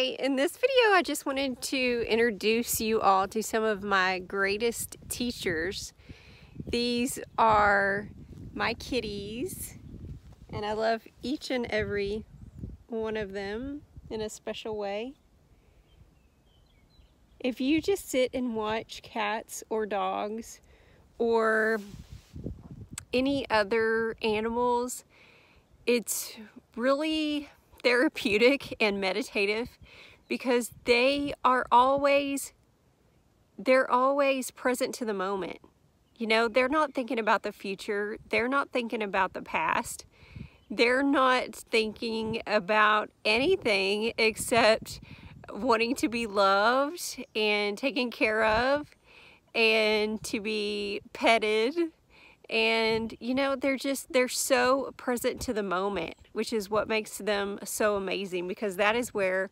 Hi, in this video I just wanted to introduce you all to some of my greatest teachers. These are my kitties and I love each and every one of them in a special way. If you just sit and watch cats or dogs or any other animals, it's really therapeutic and meditative because they are always they're always present to the moment. You know, they're not thinking about the future. They're not thinking about the past. They're not thinking about anything except wanting to be loved and taken care of and to be petted and you know they're just they're so present to the moment which is what makes them so amazing because that is where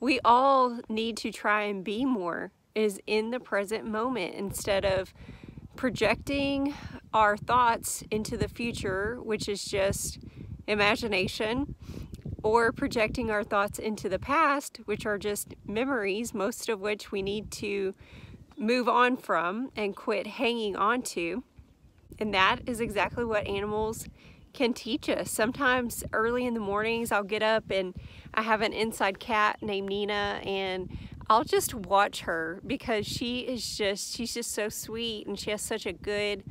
we all need to try and be more is in the present moment instead of projecting our thoughts into the future which is just imagination or projecting our thoughts into the past which are just memories most of which we need to move on from and quit hanging on to and that is exactly what animals can teach us. Sometimes early in the mornings, I'll get up and I have an inside cat named Nina and I'll just watch her because she is just, she's just so sweet and she has such a good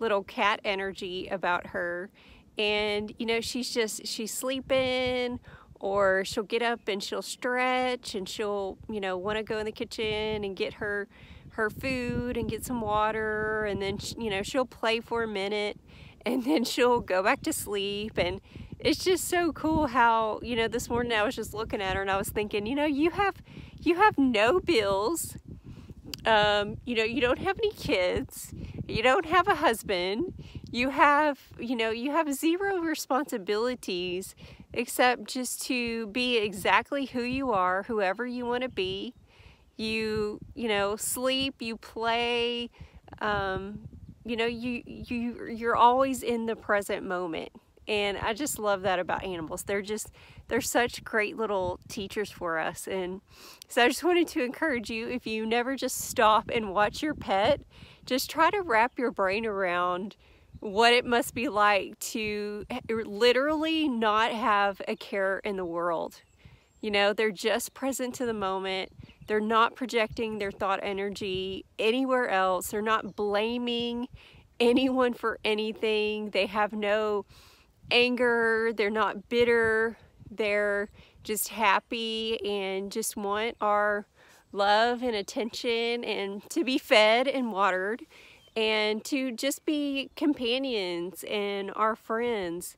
little cat energy about her. And, you know, she's just, she's sleeping or she'll get up and she'll stretch and she'll, you know, want to go in the kitchen and get her her food and get some water and then you know she'll play for a minute and then she'll go back to sleep and it's just so cool how you know this morning I was just looking at her and I was thinking you know you have you have no bills. Um, you know you don't have any kids. You don't have a husband. You have you know you have zero responsibilities except just to be exactly who you are whoever you want to be you you know sleep you play um, you know you you you're always in the present moment. And I just love that about animals. They're just they're such great little teachers for us. And so I just wanted to encourage you if you never just stop and watch your pet just try to wrap your brain around what it must be like to literally not have a care in the world you know they're just present to the moment they're not projecting their thought energy anywhere else. They're not blaming anyone for anything. They have no anger. They're not bitter. They're just happy and just want our love and attention and to be fed and watered and to just be companions and our friends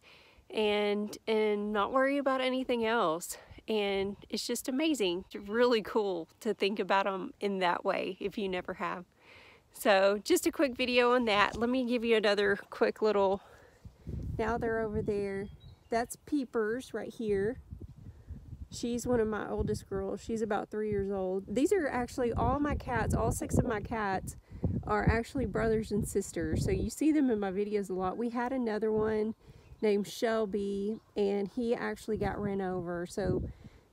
and and not worry about anything else and it's just amazing. It's really cool to think about them in that way if you never have. So just a quick video on that. Let me give you another quick little, now they're over there. That's Peepers right here. She's one of my oldest girls. She's about three years old. These are actually all my cats, all six of my cats are actually brothers and sisters. So you see them in my videos a lot. We had another one named Shelby and he actually got ran over. So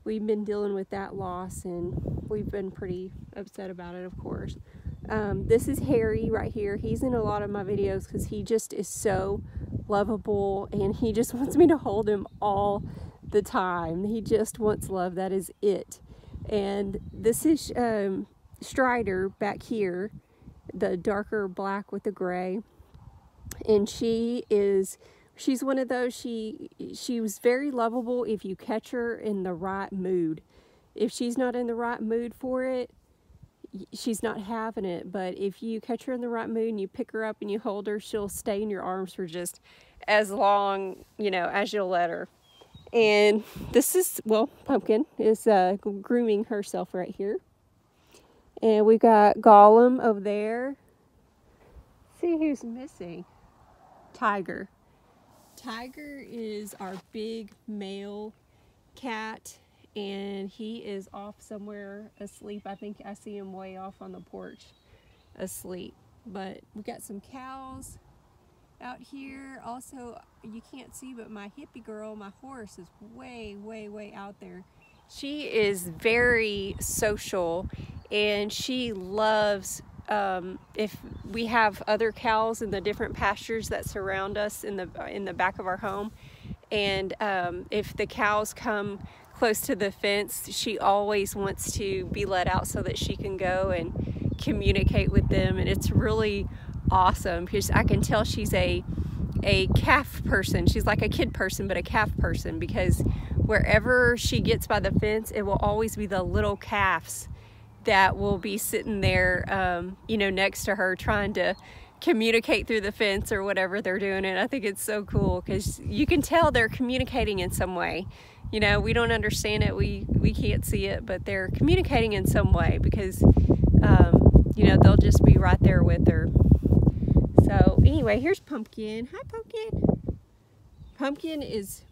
we've been dealing with that loss and we've been pretty upset about it of course. Um, this is Harry right here. He's in a lot of my videos because he just is so lovable and he just wants me to hold him all the time. He just wants love. That is it. And this is um, Strider back here the darker black with the gray. And she is she's one of those she she was very lovable if you catch her in the right mood. If she's not in the right mood for it she's not having it but if you catch her in the right mood and you pick her up and you hold her she'll stay in your arms for just as long you know as you'll let her. And this is well pumpkin is uh, grooming herself right here. And we got gollum over there. See who's missing? Tiger Tiger is our big male cat and he is off somewhere asleep. I think I see him way off on the porch asleep. But we got some cows out here. Also, you can't see, but my hippie girl, my horse, is way, way, way out there. She is very social and she loves um, if we have other cows in the different pastures that surround us in the in the back of our home and um, if the cows come close to the fence she always wants to be let out so that she can go and communicate with them and it's really awesome because I can tell she's a a calf person. She's like a kid person but a calf person because wherever she gets by the fence it will always be the little calves that will be sitting there, um, you know, next to her trying to communicate through the fence or whatever they're doing. And I think it's so cool because you can tell they're communicating in some way. You know, we don't understand it, we, we can't see it, but they're communicating in some way because, um, you know, they'll just be right there with her. So anyway, here's Pumpkin. Hi, Pumpkin. Pumpkin is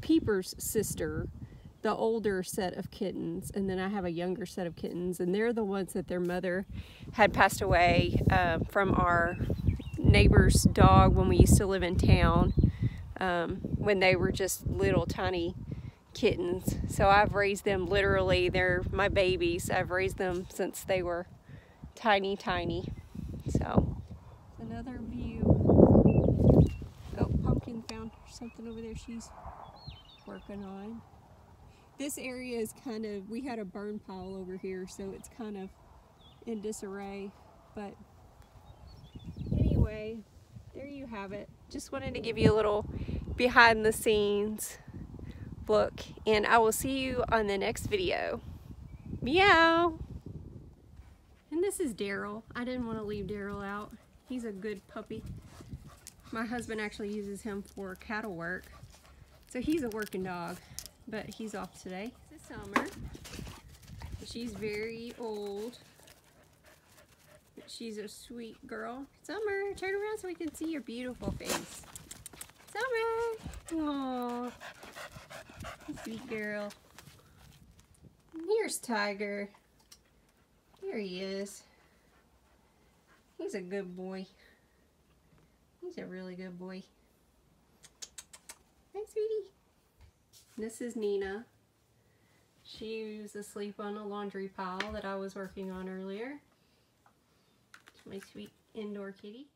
Peeper's sister the older set of kittens and then I have a younger set of kittens and they're the ones that their mother had passed away uh, from our neighbor's dog when we used to live in town um, when they were just little tiny kittens. So I've raised them literally they're my babies. I've raised them since they were tiny tiny. So another view. Oh pumpkin found something over there she's working on this area is kind of, we had a burn pile over here, so it's kind of in disarray. But anyway, there you have it. Just wanted to give you a little behind the scenes look, and I will see you on the next video. Meow! And this is Daryl. I didn't want to leave Daryl out. He's a good puppy. My husband actually uses him for cattle work. So he's a working dog but he's off today. Is Summer. She's very old. She's a sweet girl. Summer, turn around so we can see your beautiful face. Summer! Aww. Sweet girl. here's Tiger. There he is. He's a good boy. He's a really good boy. Hi, sweetie. This is Nina. She was asleep on a laundry pile that I was working on earlier. It's My sweet indoor kitty.